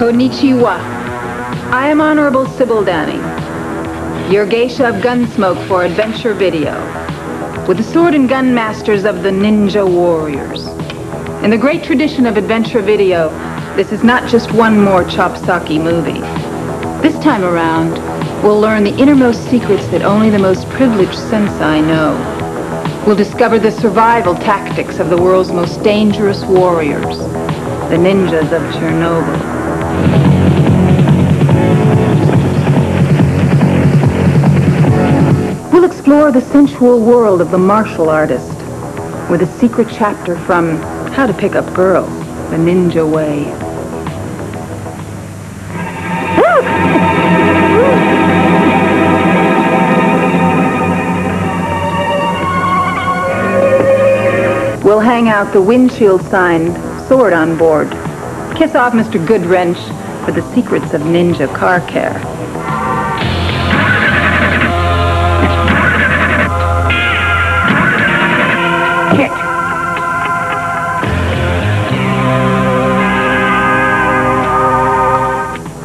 Konnichiwa. I am Honorable Sybil Danning, your geisha of gunsmoke for adventure video, with the sword and gun masters of the Ninja Warriors. In the great tradition of adventure video, this is not just one more chopsockey movie. This time around, we'll learn the innermost secrets that only the most privileged sensei know. We'll discover the survival tactics of the world's most dangerous warriors, the ninjas of Chernobyl. We'll explore the sensual world of the martial artist with a secret chapter from How to Pick Up Girls, the Ninja Way. We'll hang out the windshield sign sword on board. Kiss off Mr. Goodwrench for the secrets of ninja car care.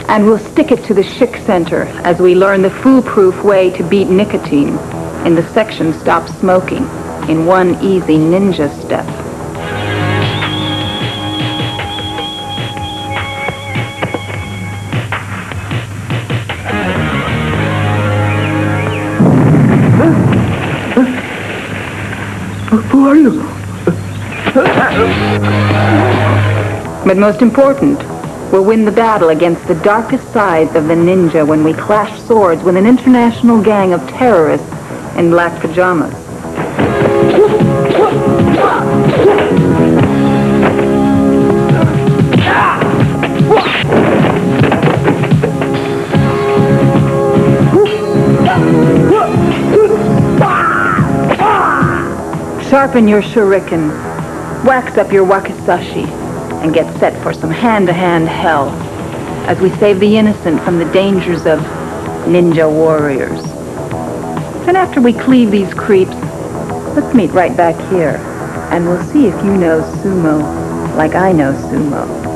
And we'll stick it to the Schick Center as we learn the foolproof way to beat nicotine in the section Stop Smoking in one easy ninja step. Who are you? But most important, we'll win the battle against the darkest sides of the ninja when we clash swords with an international gang of terrorists in black pajamas. Sharpen your shuriken, wax up your wakizashi, and get set for some hand-to-hand hell as we save the innocent from the dangers of ninja warriors. And after we cleave these creeps, let's meet right back here, and we'll see if you know sumo like I know sumo.